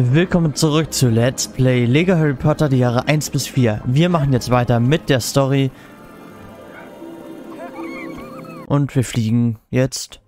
Willkommen zurück zu Let's Play Lego Harry Potter die Jahre 1 bis 4. Wir machen jetzt weiter mit der Story. Und wir fliegen jetzt.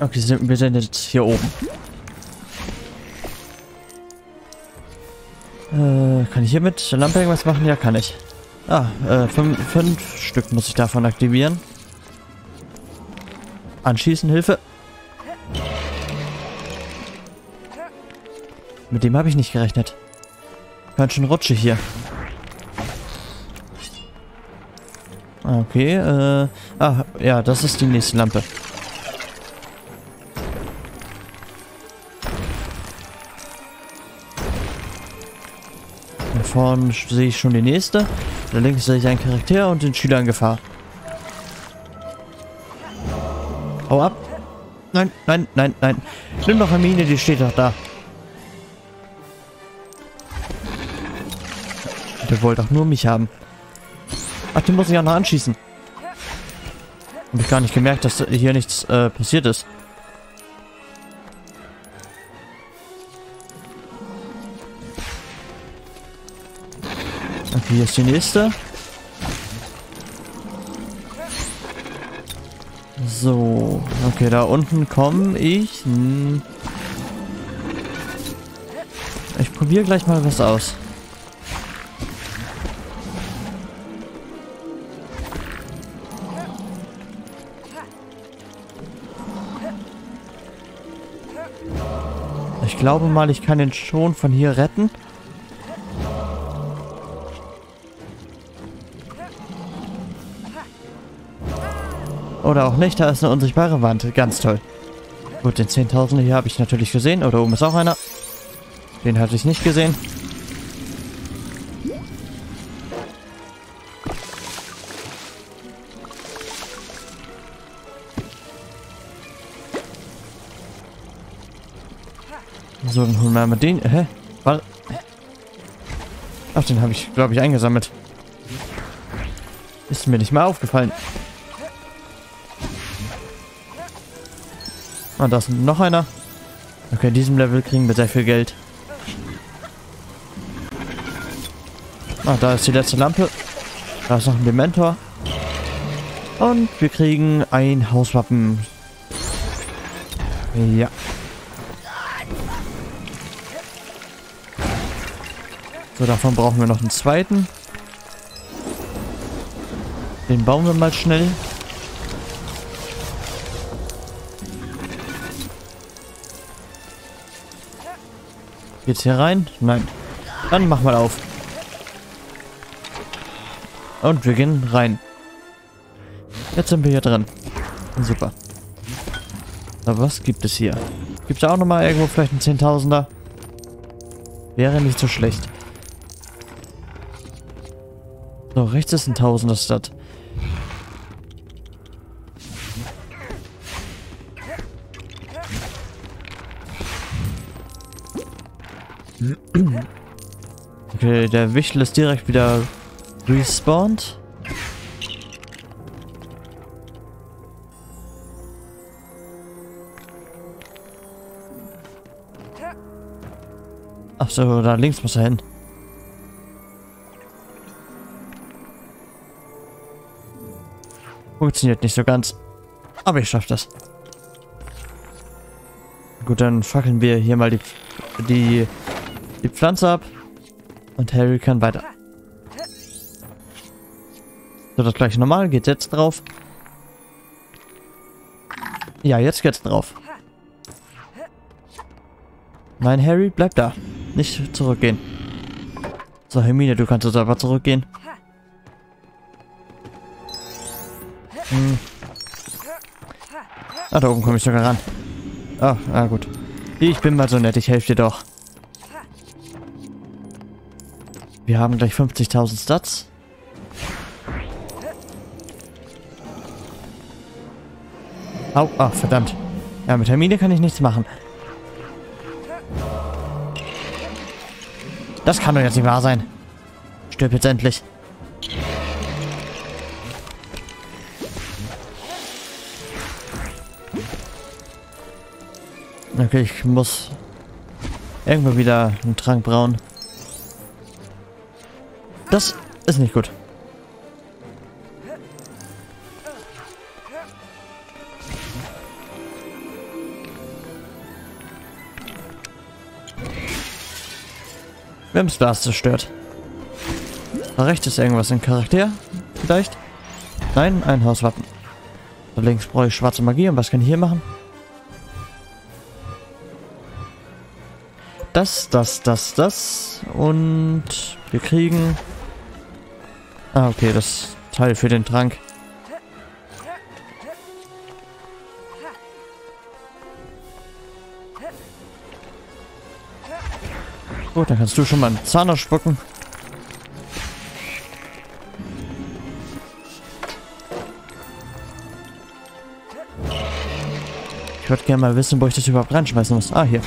Okay, wir sind jetzt hier oben. Äh, kann ich hier mit der Lampe irgendwas machen? Ja, kann ich. Ah, äh, fünf, fünf Stück muss ich davon aktivieren. Anschießen, Hilfe. Mit dem habe ich nicht gerechnet. Ganz schön Rutsche hier. Okay, äh... Ah, ja, das ist die nächste Lampe. Vorne sehe ich schon die nächste. Da links sehe ich einen Charakter und den Schüler in Gefahr. Hau ab. Nein, nein, nein, nein. Nimm doch Hermine, die steht doch da. Der wollte doch nur mich haben. Ach, den muss ich auch noch anschießen. Habe ich gar nicht gemerkt, dass hier nichts äh, passiert ist. Hier ist die nächste. So. Okay, da unten komme ich. Hm. Ich probiere gleich mal was aus. Ich glaube mal, ich kann ihn schon von hier retten. Oder auch nicht, da ist eine unsichtbare Wand. Ganz toll. Gut, den 10.000er hier habe ich natürlich gesehen. Oder oben ist auch einer. Den hatte ich nicht gesehen. So, dann holen wir mal den. Hä? Weil. Ach, den habe ich, glaube ich, eingesammelt. Ist mir nicht mal aufgefallen. Ah, da ist noch einer. Okay, in diesem Level kriegen wir sehr viel Geld. Ah, da ist die letzte Lampe. Da ist noch ein Dementor. Und wir kriegen ein Hauswappen. Ja. So, davon brauchen wir noch einen zweiten. Den bauen wir mal schnell. Geht's hier rein? Nein. Dann mach mal auf. Und wir gehen rein. Jetzt sind wir hier drin. Super. Aber was gibt es hier? Gibt es auch nochmal irgendwo vielleicht einen Zehntausender? Wäre nicht so schlecht. So, rechts ist ein Tausender Okay, der Wichtel ist direkt wieder respawned. Ach so, da links muss er hin. Funktioniert nicht so ganz. Aber ich schaff das. Gut, dann fackeln wir hier mal die, die, die Pflanze ab. Und Harry kann weiter. So, das gleiche normal. Geht jetzt drauf. Ja, jetzt geht's drauf. Nein, Harry, bleib da. Nicht zurückgehen. So, Hermine, du kannst jetzt einfach zurückgehen. Hm. Ah, da oben komme ich sogar ran. Ah, ah, gut. Ich bin mal so nett, ich helfe dir doch. Wir haben gleich 50.000 Stats. Au, ah, verdammt. Ja, mit Hermine kann ich nichts machen. Das kann doch jetzt nicht wahr sein. Stirb jetzt endlich. Okay, ich muss irgendwo wieder einen Trank brauen. Das ist nicht gut. Wir haben Glas zerstört. Da rechts ist irgendwas in Charakter. Vielleicht? Nein, ein Hauswappen. Da links brauche ich schwarze Magie. Und was kann ich hier machen? Das, das, das, das. Und wir kriegen... Ah, okay, das Teil für den Trank. Gut, dann kannst du schon mal einen Zahn ausspucken. Ich würde gerne mal wissen, wo ich das überhaupt reinschmeißen muss. Ah, hier.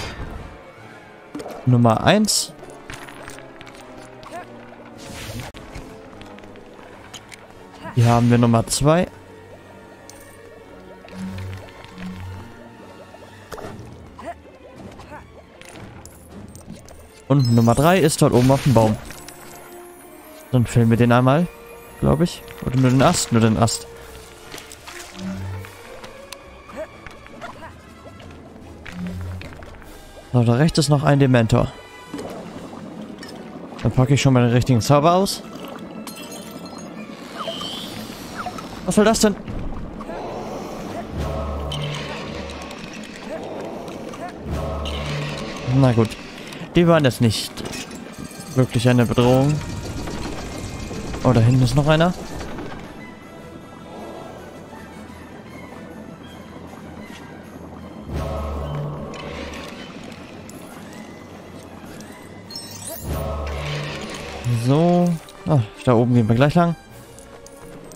Nummer 1. Hier haben wir Nummer 2. Und Nummer 3 ist dort oben auf dem Baum. Dann filmen wir den einmal, glaube ich. Oder nur den Ast, nur den Ast. So, da rechts ist noch ein Dementor. Dann packe ich schon mal den richtigen Zauber aus. Was soll das denn? Na gut. Die waren jetzt nicht wirklich eine Bedrohung. Oh, da hinten ist noch einer. So. Ah, da oben gehen wir gleich lang.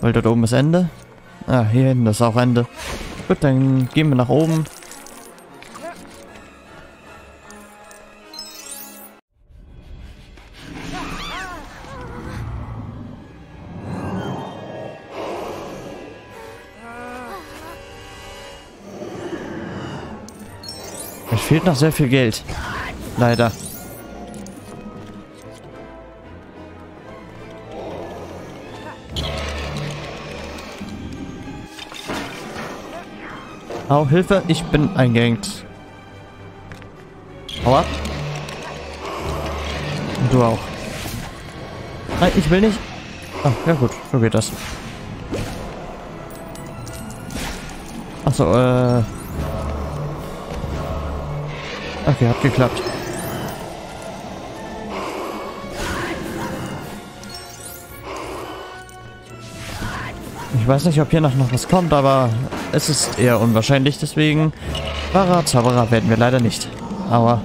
Weil dort oben ist Ende. Ah, hier hinten ist auch Ende. Gut, dann gehen wir nach oben. Es fehlt noch sehr viel Geld. Leider. Au, Hilfe, ich bin eingehängt. Hau ab. Und du auch. Nein, ich will nicht. Ach, ja gut, so geht das. Achso, äh... Okay, hat geklappt. Ich weiß nicht, ob hier noch was kommt, aber es ist eher unwahrscheinlich, deswegen wahrer Zauberer werden wir leider nicht. Aua.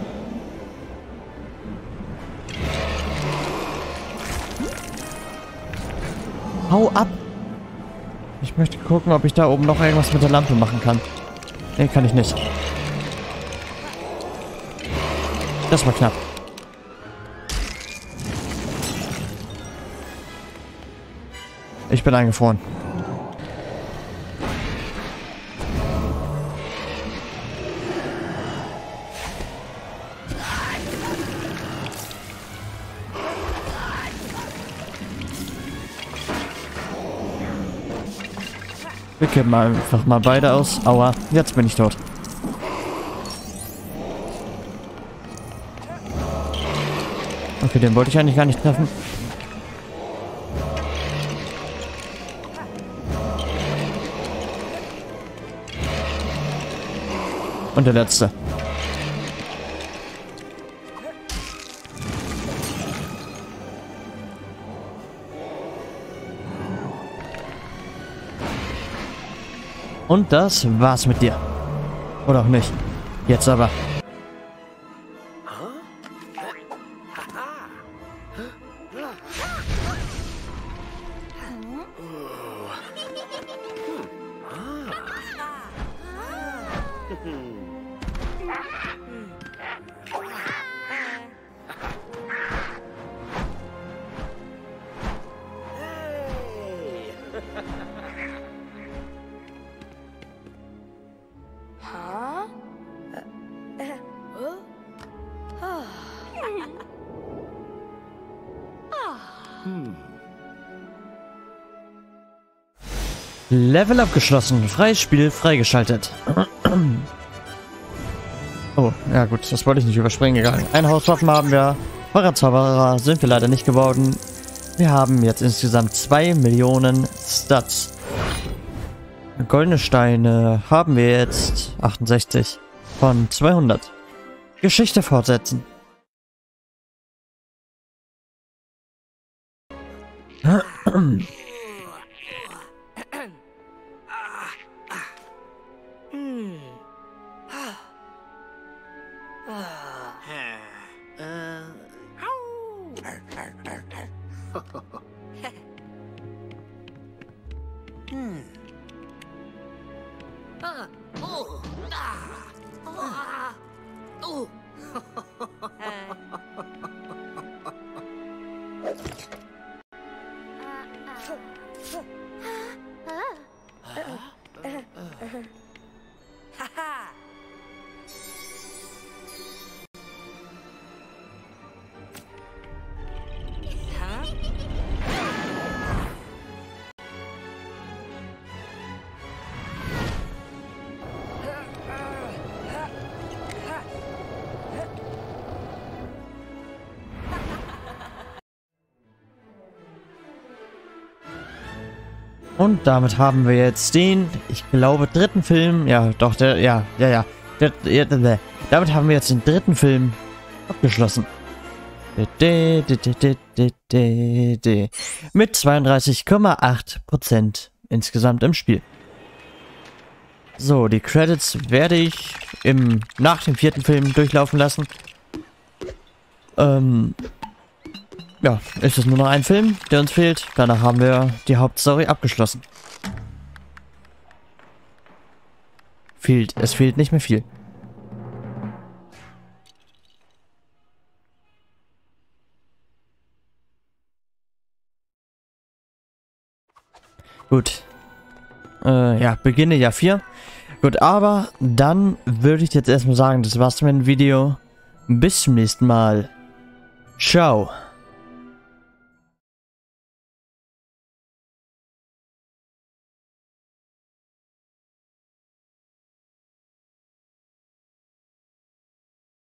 Hau ab! Ich möchte gucken, ob ich da oben noch irgendwas mit der Lampe machen kann. Nee, kann ich nicht. Das war knapp. Ich bin eingefroren. Wir kippen einfach mal beide aus. Aua, jetzt bin ich tot. Okay, den wollte ich eigentlich gar nicht treffen. Und der letzte. Und das war's mit dir. Oder auch nicht. Jetzt aber. Level abgeschlossen. Freies Spiel freigeschaltet. Oh, ja gut, das wollte ich nicht überspringen. Egal. Ein Hauswaffen haben wir. Feuerzauberer sind wir leider nicht geworden. Wir haben jetzt insgesamt 2 Millionen Stats. Goldene Steine haben wir jetzt 68 von 200. Geschichte fortsetzen. hmm. Ah. Oh. Ah. Ah. Oh. uh. Ha ha! Und damit haben wir jetzt den, ich glaube, dritten Film. Ja, doch, der, ja, ja, ja. Der, ja der, damit haben wir jetzt den dritten Film abgeschlossen. Mit 32,8% insgesamt im Spiel. So, die Credits werde ich im, nach dem vierten Film durchlaufen lassen. Ähm, ja, ist es nur noch ein Film, der uns fehlt. Danach haben wir die Hauptstory abgeschlossen. Fehlt, es fehlt nicht mehr viel. Gut. Äh, ja, beginne Jahr 4. Gut, aber dann würde ich jetzt erstmal sagen, das war's mit dem Video. Bis zum nächsten Mal. Ciao.